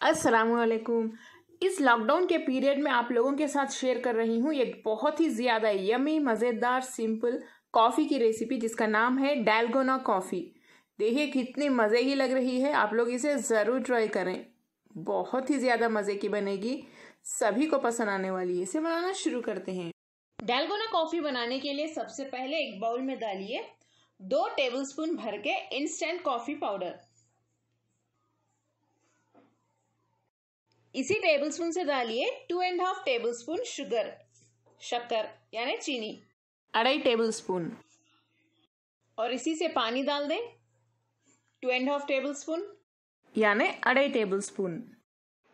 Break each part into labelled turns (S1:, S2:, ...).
S1: असलकुम इस लॉकडाउन के पीरियड में आप लोगों के साथ शेयर कर रही हूँ एक बहुत ही ज़्यादा यमी मज़ेदार सिंपल कॉफ़ी की रेसिपी जिसका नाम है डैलगोना कॉफ़ी देखिए कितनी मज़े की लग रही है, आप लोग इसे ज़रूर ट्राई करें। बहुत ही ज़्यादा मज़े की बनेगी, सभी को पसंद आने वाली है। इसे बनाना शुरू करते हैं। डैलगोना कॉफ़ी बनाने के लिए सबसे पहले एक बाउल में डालिए दो टेबलस्पून भर के इंस्टेंट कॉफ़ी पाउडर इसी टेबल स्पून से डालिए two and half tablespoon sugar शक्कर यानी चीनी। अढ़ाई टेबल स्पून और इसी से पानी डाल दें two and half tablespoon यानी अढ़ाई टेबल स्पून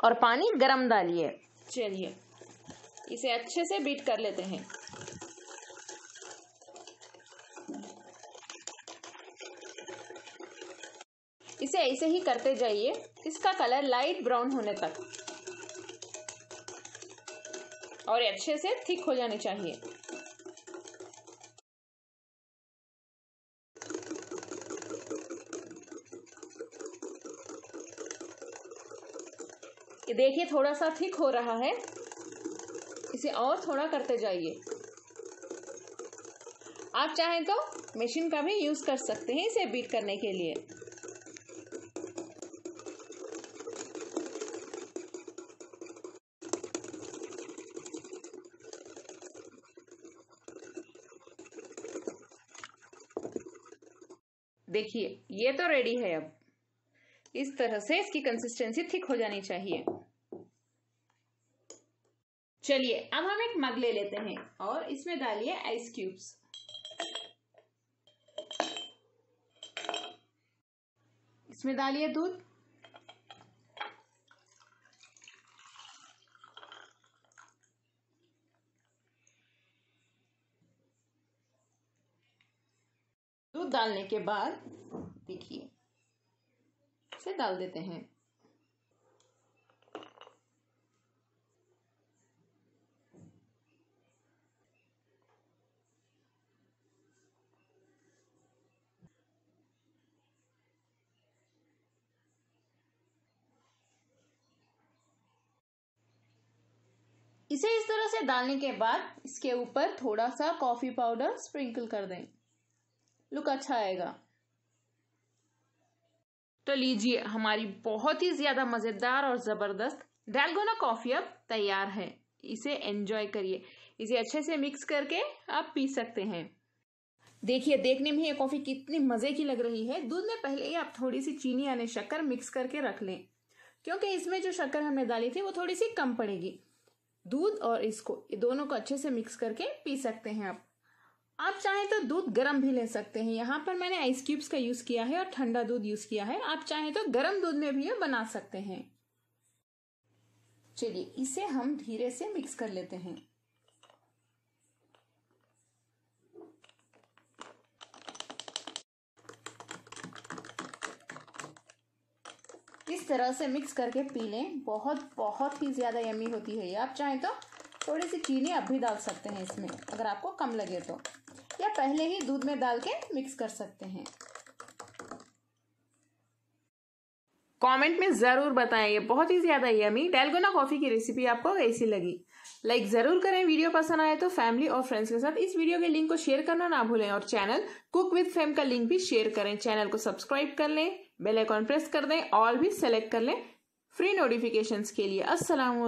S1: और पानी गरम डालिए। चलिए इसे अच्छे से बीट कर लेते हैं। इसे ऐसे ही करते जाइए। इसका कलर लाइट ब्राउन होने तक। और अच्छे से थिक हो जानी चाहिए। देखिए थोड़ा सा थिक हो रहा है। इसे और थोड़ा करते जाइए। आप चाहें तो मशीन का भी यूज़ कर सकते हैं इसे बीट करने के लिए। देखिए, ये तो रेडी है अब। इस तरह से इसकी कंसिस्टेंसी थिक हो जानी चाहिए। चलिए, अब हम एक मग ले लेते हैं और इसमें डालिए आइस क्यूब्स इसमें डालिए दूध। दूध डालने के बाद, देखिए, इसे डाल देते हैं। इसे इस तरह से डालने के बाद, इसके ऊपर थोड़ा सा कॉफ़ी पाउडर स्प्रिंकल कर दें। लुक अच्छा आएगा। तो लीजिए, हमारी बहुत ही ज़्यादा मज़ेदार और ज़बरदस्त डैलगोना कॉफ़ी अब तैयार है। इसे एंजॉय करिए। इसे अच्छे से मिक्स करके आप पी सकते हैं। देखिए, देखने में ये कॉफ़ी कितनी मज़े की लग रही है। दूध में पहले ही आप थोड़ी सी चीनी यानी शक्कर मिक्स करके रख लें। क्योंकि इसमें जो शक्कर हमने डाली थी, वो थोड़ी सी कम पड़ेगी। दूध और इसको, ये दोनों को अच्छे से मिक्स करके पी सकते हैं आप। आप चाहें तो दूध गर्म भी ले सकते हैं। यहाँ पर मैंने आइस क्यूब्स का यूज़ किया है और ठंडा दूध यूज़ किया है। आप चाहें तो गर्म दूध में भी ये बना सकते हैं। चलिए, इसे हम धीरे से मिक्स कर लेते हैं। इस तरह से मिक्स करके पी लें। बहुत बहुत ही ज़्यादा यमी होती है ये। आप चाहें तो थोड़ी सी चीनी अब भी डाल सकते हैं इसमें, अगर आपको कम लगे तो। या पहले ही दूध में डाल के मिक्स कर सकते हैं। कमेंट में ज़रूर बताएँ, ये बहुत ही ज़्यादा यमी। डेलगोना कॉफ़ी की रेसिपी आपको कैसी लगी। लाइक ज़रूर करें, वीडियो पसंद आए तो फैमिली और फ्रेंड्स के साथ इस वीडियो के लिंक को शेयर करना ना भूलें और चैनल कुक विद फेम का लिंक भी शेयर करें। चैनल को सब्सक्राइब कर लें बेल आइकॉन प्रेस कर दें ऑल भी सेलेक्ट कर लें फ्री नोटिफिकेशंस के लिए। अस्सलाम